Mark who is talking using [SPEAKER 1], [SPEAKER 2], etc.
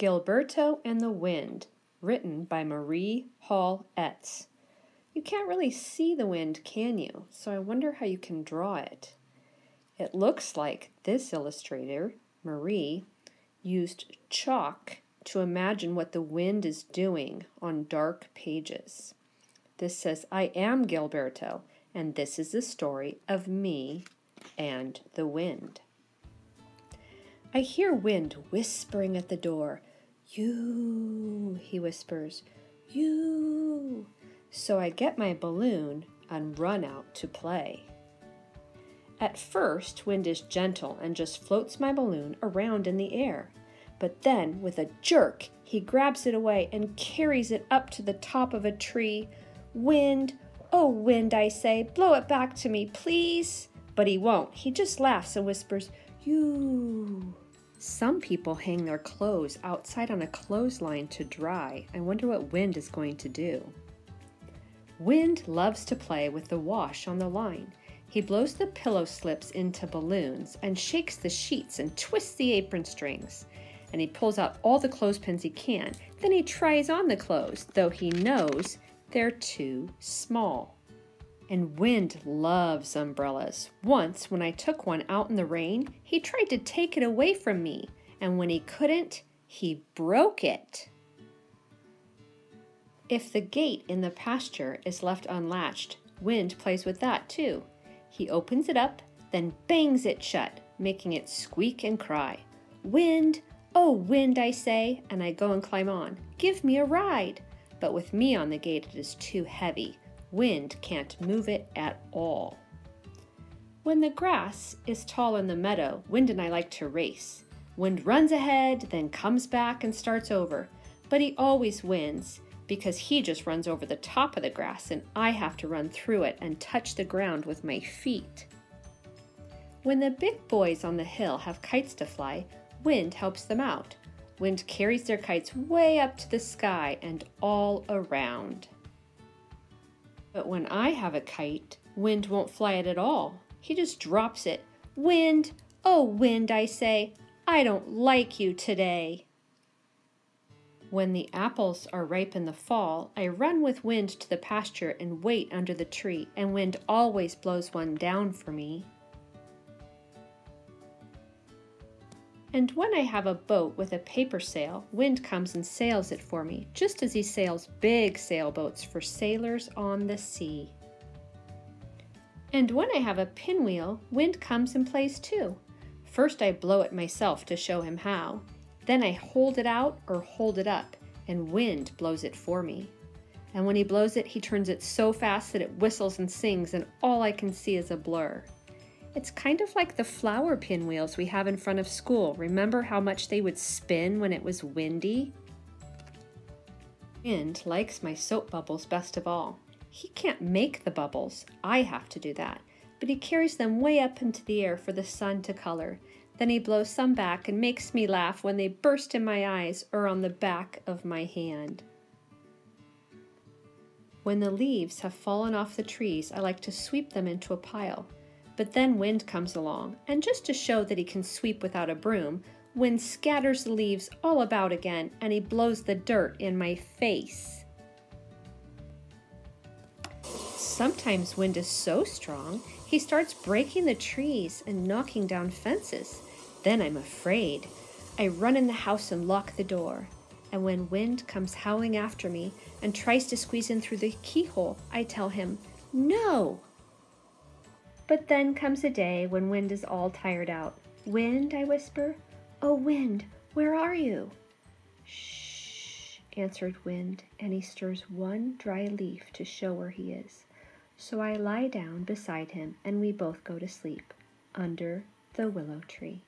[SPEAKER 1] Gilberto and the Wind, written by Marie Hall Ets. You can't really see the wind, can you? So I wonder how you can draw it. It looks like this illustrator, Marie, used chalk to imagine what the wind is doing on dark pages. This says, I am Gilberto, and this is the story of me and the wind. I hear wind whispering at the door. You, he whispers, you. So I get my balloon and run out to play. At first, wind is gentle and just floats my balloon around in the air. But then, with a jerk, he grabs it away and carries it up to the top of a tree. Wind, oh wind, I say, blow it back to me, please. But he won't. He just laughs and whispers, You. Some people hang their clothes outside on a clothesline to dry. I wonder what Wind is going to do. Wind loves to play with the wash on the line. He blows the pillow slips into balloons and shakes the sheets and twists the apron strings. And he pulls out all the clothespins he can. Then he tries on the clothes, though he knows they're too small. And Wind loves umbrellas. Once, when I took one out in the rain, he tried to take it away from me, and when he couldn't, he broke it. If the gate in the pasture is left unlatched, Wind plays with that too. He opens it up, then bangs it shut, making it squeak and cry. Wind, oh wind, I say, and I go and climb on. Give me a ride. But with me on the gate, it is too heavy. Wind can't move it at all. When the grass is tall in the meadow, Wind and I like to race. Wind runs ahead, then comes back and starts over. But he always wins because he just runs over the top of the grass and I have to run through it and touch the ground with my feet. When the big boys on the hill have kites to fly, Wind helps them out. Wind carries their kites way up to the sky and all around. But when I have a kite, Wind won't fly it at all. He just drops it. Wind, oh wind, I say, I don't like you today. When the apples are ripe in the fall, I run with Wind to the pasture and wait under the tree, and Wind always blows one down for me. And when I have a boat with a paper sail, Wind comes and sails it for me, just as he sails big sailboats for sailors on the sea. And when I have a pinwheel, Wind comes and plays too. First I blow it myself to show him how. Then I hold it out or hold it up, and Wind blows it for me. And when he blows it, he turns it so fast that it whistles and sings, and all I can see is a blur. It's kind of like the flower pinwheels we have in front of school. Remember how much they would spin when it was windy? Wind likes my soap bubbles best of all. He can't make the bubbles, I have to do that, but he carries them way up into the air for the sun to color. Then he blows some back and makes me laugh when they burst in my eyes or on the back of my hand. When the leaves have fallen off the trees, I like to sweep them into a pile. But then Wind comes along, and just to show that he can sweep without a broom, Wind scatters the leaves all about again and he blows the dirt in my face. Sometimes Wind is so strong, he starts breaking the trees and knocking down fences. Then I'm afraid. I run in the house and lock the door. And when Wind comes howling after me and tries to squeeze in through the keyhole, I tell him, No! But then comes a day when Wind is all tired out. Wind, I whisper. Oh, Wind, where are you? Shh, answered Wind, and he stirs one dry leaf to show where he is. So I lie down beside him, and we both go to sleep under the willow tree.